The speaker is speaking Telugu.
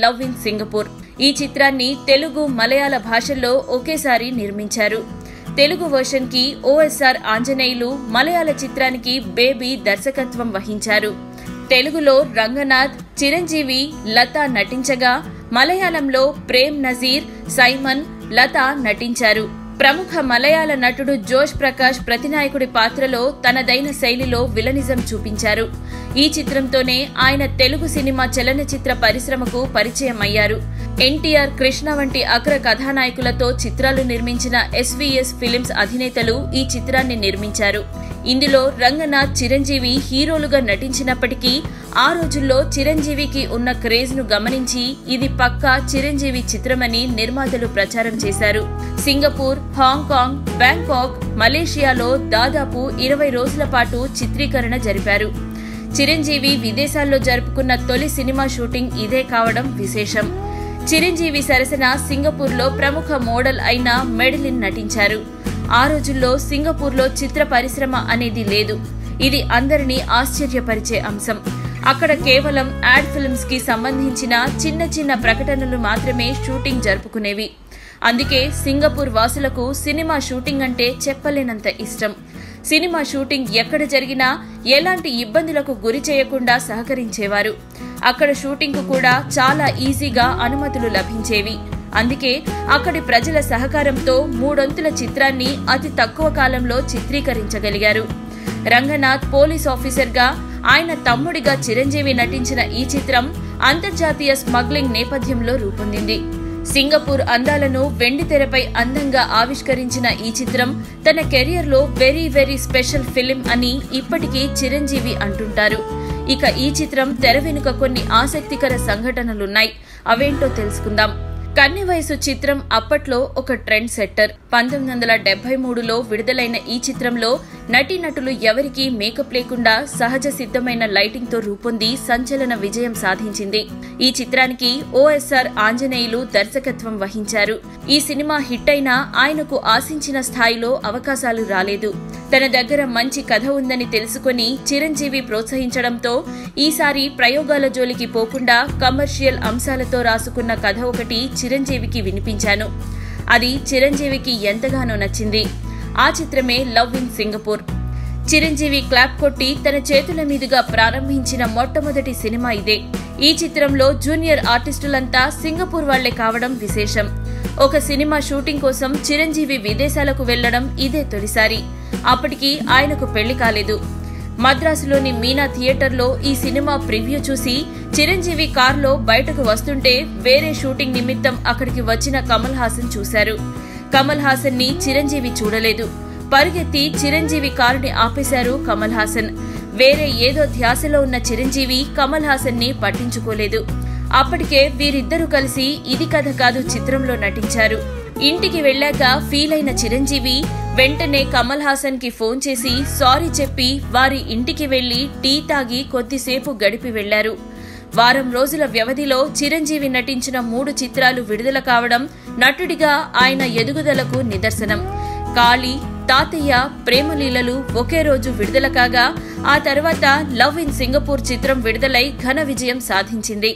Love in Singapore. ఈ చిత్రాన్ని తెలుగు మలయాళ భాషల్లో ఒకేసారి నిర్మించారు. తెలుగు వర్షన్కి ఓఎస్ఆర్ ఆంజనేయులు మలయాళ చిత్రానికి బేబీ దర్శకత్వం వహించారు. తెలుగులో రంగనాథ్ చిరంజీవి లత నటించగా మలయాళంలో ప్రేమ్ నజీర్ సైమన్ లత నటించారు. ప్రముఖ మలయాళ నటుడు జోష్ ప్రకాష్ ప్రతినాయకుడి పాత్రలో తనదైన శైలిలో విలనిజం చూపించారు. ఈ చిత్రంతోనే ఆయన తెలుగు సినిమా చలనచిత్ర పరిశ్రమకు పరిచయం అయ్యారు ఎన్టీఆర్ కృష్ణ వంటి అగ్ర కథానాయకులతో చిత్రాలు నిర్మించిన ఎస్వీఎస్ ఫిలిమ్స్ అధినేతలు ఈ చిత్రాన్ని నిర్మించారు. ఇందులో రంగనాథ్ చిరంజీవి హీరోలుగా నటించినప్పటికీ ఆ రోజుల్లో చిరంజీవికి ఉన్న క్రేజ్ను గమనించి ఇది పక్కా చిరంజీవి చిత్రమని నిర్మాతలు ప్రచారం చేశారు. సింగపూర్ హాంకాంగ్ బ్యాంకాక్ మలేషియాలో దాదాపు ఇరవై రోజుల పాటు చిత్రీకరణ జరిపారు. చిరంజీవి విదేశాల్లో జరుపుకున్న తొలి సినిమా షూటింగ్ ఇదే కావడం విశేషం. చిరంజీవి సరసన సింగపూర్లో ప్రముఖ మోడల్ అయిన మెడలిన్ నటించారు. ఆ రోజుల్లో సింగపూర్లో చిత్ర పరిశ్రమ అనేది లేదు. ఇది అందరినీ ఆశ్చర్యపరిచే అంశం. అక్కడ కేవలం యాడ్ ఫిల్మ్స్కి సంబంధించిన చిన్న చిన్న ప్రకటనలు మాత్రమే షూటింగ్ జరుపుకునేవి. అందుకే సింగపూర్ వాసులకు సినిమా షూటింగ్ అంటే చెప్పలేనంత ఇష్టం. సినిమా షూటింగ్ ఎక్కడ జరిగినా ఎలాంటి ఇబ్బందులకు గురి చేయకుండా సహకరించేవారు. అక్కడ షూటింగ్ కూడా చాలా ఈజీగా అనుమతులు లభించేవి. అందుకే అక్కడి ప్రజల సహకారంతో మూడొంతుల చిత్రాన్ని అతి తక్కువ కాలంలో చిత్రీకరించగలిగారు. రంగనాథ్ పోలీస్ ఆఫీసర్గా ఆయన తమ్ముడిగా చిరంజీవి నటించిన ఈ చిత్రం అంతర్జాతీయ స్మగ్లింగ్ నేపథ్యంలో రూపొందింది. సింగపూర్ అందాలను వెండి తెరపై అందంగా ఆవిష్కరించిన ఈ చిత్రం తన కెరియర్లో వెరీ వెరీ స్పెషల్ ఫిలిం అని ఇప్పటికీ చిరంజీవి అంటుంటారు. ఇక ఈ చిత్రం తెర వెనుక కొన్ని ఆసక్తికర సంఘటనలున్నాయి. అవేంటో తెలుసుకుందాం. కన్ని వయసు చిత్రం అప్పట్లో ఒక ట్రెండ్ సెట్టర్ పంతొమ్మిది వందల డెబ్బై మూడులో విడుదలైన ఈ చిత్రంలో నటీనటులు ఎవరికీ మేకప్ లేకుండా సహజ సిద్ధమైన లైటింగ్తో రూపొంది సంచలన విజయం సాధించింది. ఈ చిత్రానికి ఓఎస్ఆర్ ఆంజనేయులు దర్శకత్వం వహించారు. ఈ సినిమా హిట్ అయినా ఆయనకు ఆశించిన స్థాయిలో అవకాశాలు రాలేదు. తన దగ్గర మంచి కథ ఉందని తెలుసుకుని చిరంజీవి ప్రోత్సహించడంతో ఈసారి ప్రయోగాల జోలికి పోకుండా కమర్షియల్ అంశాలతో రాసుకున్న కథ ఒకటి చిరంజీవికి వినిపించాను. అది చిరంజీవికి ఎంతగానో నచ్చింది. ఆ చిత్రమే love in Singapore. Chiranjeevi clap కొట్టి తన చేతుల మీదుగా ప్రారంభించిన మొట్టమొదటి సినిమా ఇదే. ఈ చిత్రంలో జూనియర్ ఆర్టిస్టులంతా సింగపూర్ వాళ్ళే కావడం విశేషం. ఒక సినిమా షూటింగ్ కోసం చిరంజీవి విదేశాలకు వెళ్ళడం ఇదే తొలిసారి. అప్పటికి ఆయనకు పెళ్ళి కాలేదు. మద్రాసులోని మీనా థియేటర్లో ఈ సినిమా ప్రివ్యూ చూసి చిరంజీవి కారులో బయటకు వస్తుంటే వేరే షూటింగ్ నిమిత్తం అక్కడికి వచ్చిన కమల్ హాసన్ చూశారు. కమల్ హాసన్ని చిరంజీవి చూడలేదు. పరుగెత్తి చిరంజీవి కారుని ఆపేశారు కమల్ హాసన్. వేరే ఏదో ధ్యాసలో ఉన్న చిరంజీవి కమల్ హాసన్ని పట్టించుకోలేదు. అప్పటికే వీరిద్దరూ కలిసి ఇది కథ కాదు చిత్రంలో నటించారు. ఇంటికి వెళ్ళాక ఫీల్ అయిన చిరంజీవి వెంటనే కమల్ హాసన్కి ఫోన్ చేసి సారీ చెప్పి వారి ఇంటికి వెళ్ళి టీ తాగి కొద్దిసేపు గడిపి వెళ్ళారు వారం రోజుల వ్యవధిలో చిరంజీవి నటించిన మూడు చిత్రాలు విడుదల కావడం నటుడిగా ఆయన ఎదుగుదలకు నిదర్శనం. కాళీ తాతయ్య ప్రేమలీలలు ఒకే రోజు విడుదల కాగా ఆ తర్వాత లవ్ ఇన్ సింగపూర్ చిత్రం విడుదలై ఘన విజయం సాధించింది.